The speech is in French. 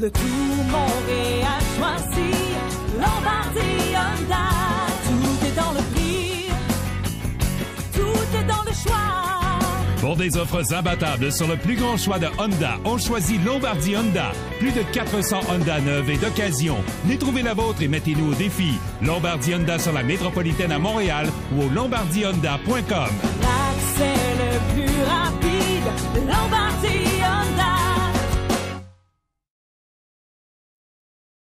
Le tout Montréal choisi. Lombardie Honda. Tout est dans le prix. Tout est dans le choix. Pour des offres imbattables sur le plus grand choix de Honda, on choisit Lombardie Honda. Plus de 400 Honda neuves et d'occasion. Venez trouver la vôtre et mettez-nous au défi. Lombardie Honda sur la métropolitaine à Montréal ou au lombardiehonda.com.